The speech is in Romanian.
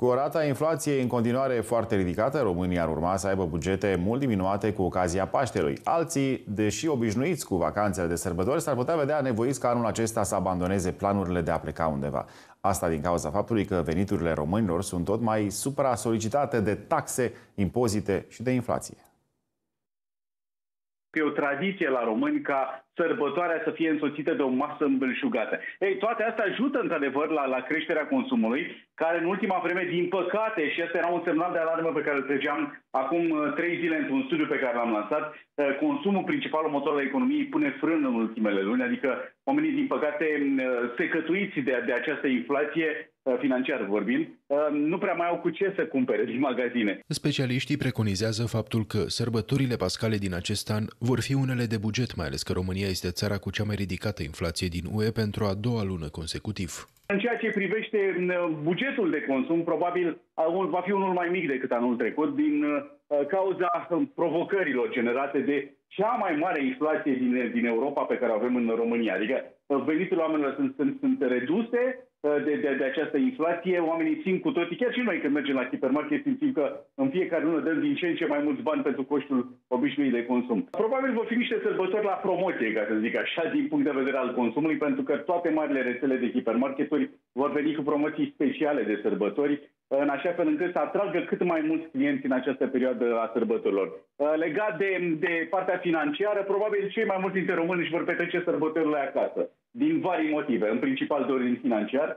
Cu o rata inflației în continuare foarte ridicată, România ar urma să aibă bugete mult diminuate cu ocazia Paștelui. Alții, deși obișnuiți cu vacanțele de sărbători, s-ar putea vedea nevoiți ca anul acesta să abandoneze planurile de a pleca undeva. Asta din cauza faptului că veniturile românilor sunt tot mai supra-solicitate de taxe, impozite și de inflație. E o tradiție la români ca sărbătoarea să fie însoțită de o masă îmbelșugată. Ei, toate astea ajută într-adevăr la, la creșterea consumului, care în ultima vreme, din păcate, și asta era un semnal de alarmă pe care îl trăgeam acum uh, trei zile într-un studiu pe care l-am lansat, uh, consumul principal, motor al economiei, pune frân în ultimele luni, adică oamenii, din păcate, uh, secătuiți de, de această inflație, financiar vorbind, nu prea mai au cu ce să cumpere din magazine. Specialiștii preconizează faptul că sărbătorile pascale din acest an vor fi unele de buget, mai ales că România este țara cu cea mai ridicată inflație din UE pentru a doua lună consecutiv. În ceea ce privește bugetul de consum, probabil va fi unul mai mic decât anul trecut din cauza provocărilor generate de cea mai mare inflație din, din Europa pe care o avem în România. Adică veniturile oamenilor sunt, sunt, sunt reduse, Uh, de, de, de această inflație, oamenii simt cu toții, chiar și noi când mergem la hipermarket, simțim că în fiecare lună dăm din ce în ce mai mulți bani pentru coștul obișnuit de consum. Probabil vor fi niște sărbători la promoție, ca să zic așa, din punct de vedere al consumului, pentru că toate marile rețele de hipermarketuri vor veni cu promoții speciale de sărbători, în așa fel încât să atragă cât mai mulți clienți în această perioadă a sărbătorilor. Uh, legat de, de partea financiară, probabil cei mai mulți dintre români își vor petrece sărbătorile acasă din vari motive, în principal de ordin financiar,